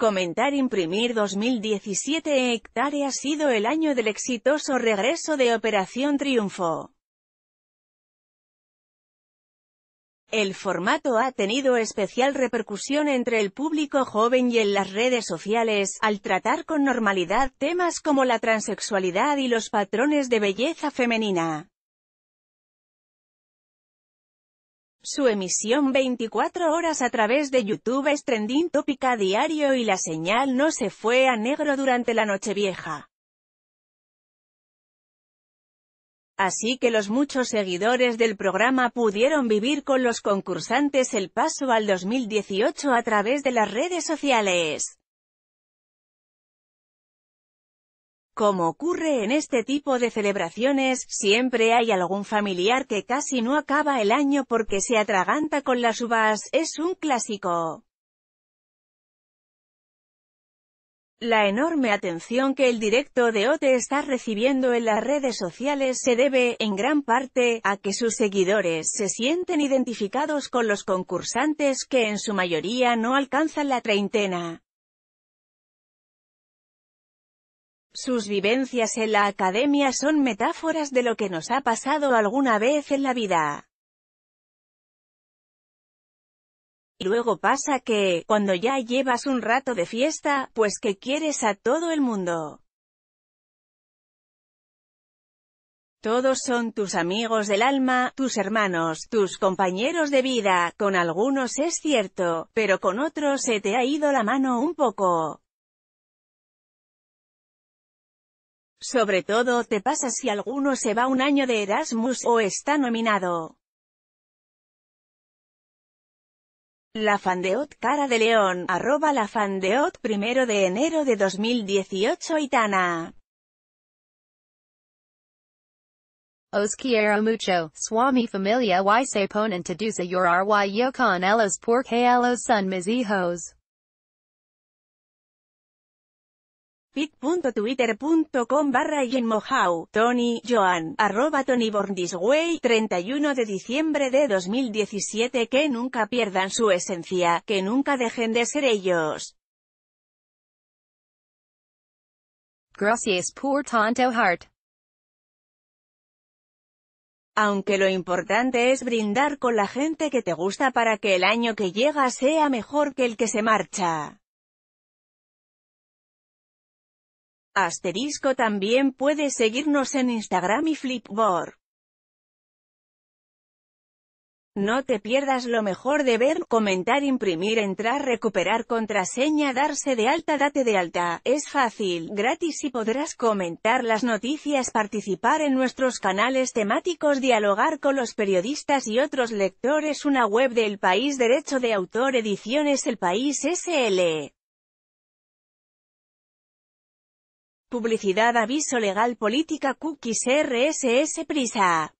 Comentar Imprimir 2017 Hectare ha sido el año del exitoso regreso de Operación Triunfo. El formato ha tenido especial repercusión entre el público joven y en las redes sociales, al tratar con normalidad temas como la transexualidad y los patrones de belleza femenina. Su emisión 24 horas a través de YouTube es trending topic diario y la señal no se fue a negro durante la Nochevieja. Así que los muchos seguidores del programa pudieron vivir con los concursantes el paso al 2018 a través de las redes sociales. Como ocurre en este tipo de celebraciones, siempre hay algún familiar que casi no acaba el año porque se atraganta con las uvas, es un clásico. La enorme atención que el directo de OTE está recibiendo en las redes sociales se debe, en gran parte, a que sus seguidores se sienten identificados con los concursantes que en su mayoría no alcanzan la treintena. Sus vivencias en la academia son metáforas de lo que nos ha pasado alguna vez en la vida. Y luego pasa que, cuando ya llevas un rato de fiesta, pues que quieres a todo el mundo. Todos son tus amigos del alma, tus hermanos, tus compañeros de vida, con algunos es cierto, pero con otros se te ha ido la mano un poco. Sobre todo te pasa si alguno se va un año de Erasmus o está nominado. La Fandeot Cara de León, arroba la Fandeot primero de enero de 2018 Itana. Os quiero mucho, Swami familia y se ponen to dusa your ry yo con ellos porque ellos son mis hijos. bit.twitter.com barra Mohau, Tony, Joan, arroba Tony Borndisway, 31 de diciembre de 2017 Que nunca pierdan su esencia, que nunca dejen de ser ellos. Gracias por tanto heart. Aunque lo importante es brindar con la gente que te gusta para que el año que llega sea mejor que el que se marcha. Asterisco también puedes seguirnos en Instagram y Flipboard. No te pierdas lo mejor de ver, comentar, imprimir, entrar, recuperar contraseña, darse de alta, date de alta. Es fácil, gratis y podrás comentar las noticias, participar en nuestros canales temáticos, dialogar con los periodistas y otros lectores. Una web del País Derecho de Autor Ediciones El País SL. Publicidad Aviso Legal Política Cookies RSS Prisa